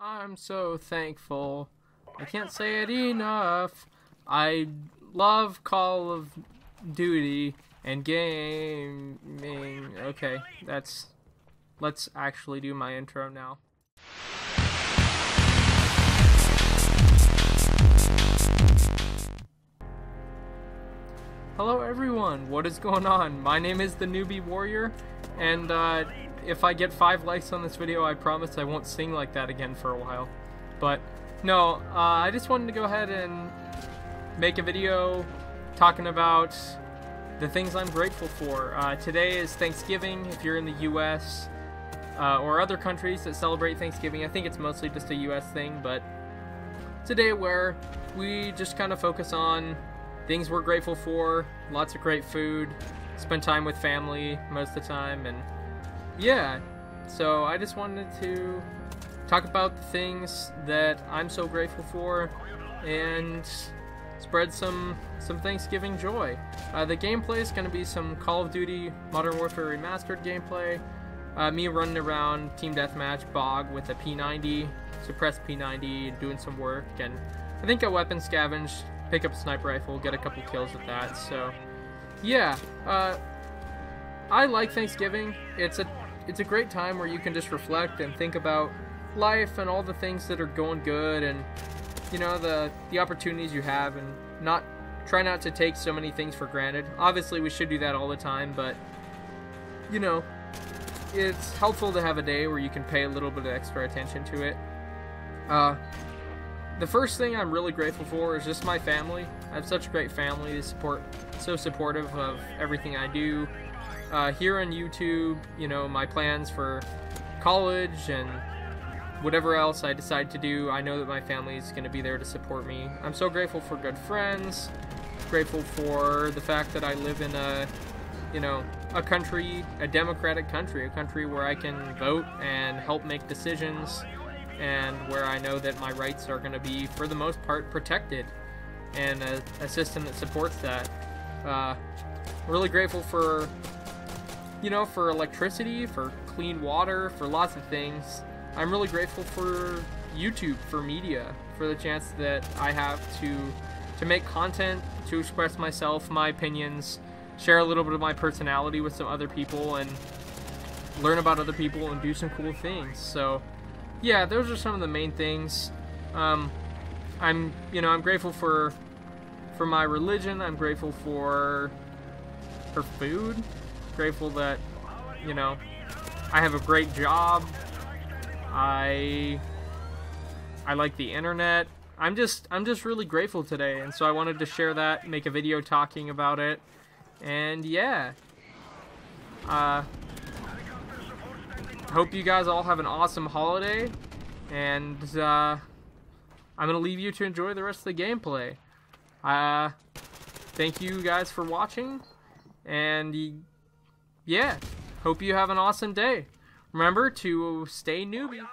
I'm so thankful. I can't say it enough. I love Call of Duty and gaming. Okay, that's. Let's actually do my intro now. Hello everyone, what is going on? My name is the Newbie Warrior, and uh, if I get five likes on this video, I promise I won't sing like that again for a while. But no, uh, I just wanted to go ahead and make a video talking about the things I'm grateful for. Uh, today is Thanksgiving. If you're in the U.S. Uh, or other countries that celebrate Thanksgiving, I think it's mostly just a U.S. thing. But it's a day where we just kind of focus on things we're grateful for, lots of great food, spend time with family most of the time, and yeah. So I just wanted to talk about the things that I'm so grateful for and spread some some Thanksgiving joy. Uh, the gameplay is going to be some Call of Duty Modern Warfare Remastered gameplay. Uh, me running around Team Deathmatch Bog with a P90, suppressed P90, doing some work, and I think a weapon scavenge pick up a sniper rifle, get a couple kills with that. So, yeah, uh, I like Thanksgiving. It's a it's a great time where you can just reflect and think about life and all the things that are going good and you know the the opportunities you have and not try not to take so many things for granted. Obviously, we should do that all the time, but you know, it's helpful to have a day where you can pay a little bit of extra attention to it. Uh, the first thing I'm really grateful for is just my family. I have such a great family to support, so supportive of everything I do. Uh, here on YouTube, you know, my plans for college and whatever else I decide to do, I know that my family is going to be there to support me. I'm so grateful for good friends, grateful for the fact that I live in a, you know, a country, a democratic country, a country where I can vote and help make decisions and where I know that my rights are going to be, for the most part, protected, and a, a system that supports that. Uh, really grateful for, you know, for electricity, for clean water, for lots of things. I'm really grateful for YouTube, for media, for the chance that I have to to make content, to express myself, my opinions, share a little bit of my personality with some other people, and learn about other people and do some cool things. So yeah, those are some of the main things. Um, I'm, you know, I'm grateful for for my religion. I'm grateful for for food. Grateful that, you know, I have a great job. I I like the internet. I'm just I'm just really grateful today, and so I wanted to share that, make a video talking about it, and yeah. Uh, hope you guys all have an awesome holiday, and uh, I'm gonna leave you to enjoy the rest of the gameplay. Uh, thank you guys for watching, and yeah, hope you have an awesome day. Remember to stay newbie.